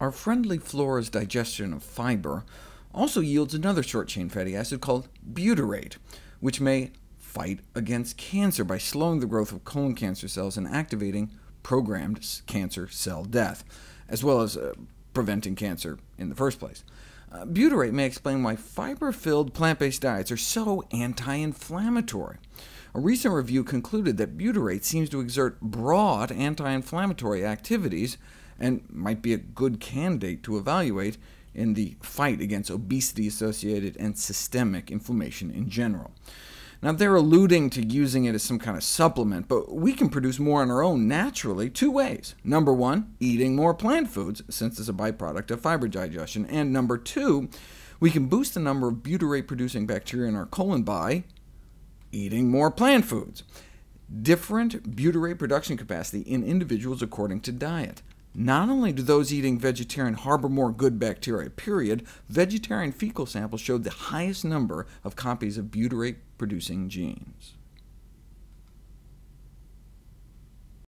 Our friendly flora's digestion of fiber also yields another short-chain fatty acid called butyrate, which may fight against cancer by slowing the growth of colon cancer cells and activating programmed cancer cell death, as well as uh, preventing cancer in the first place. Uh, butyrate may explain why fiber-filled plant-based diets are so anti-inflammatory. A recent review concluded that butyrate seems to exert broad anti-inflammatory activities, and might be a good candidate to evaluate in the fight against obesity-associated and systemic inflammation in general. Now, they're alluding to using it as some kind of supplement, but we can produce more on our own naturally two ways. Number one, eating more plant foods, since it's a byproduct of fiber digestion, and number two, we can boost the number of butyrate-producing bacteria in our colon by eating more plant foods. Different butyrate production capacity in individuals according to diet. Not only do those eating vegetarian harbor more good bacteria, period, vegetarian fecal samples showed the highest number of copies of butyrate-producing genes.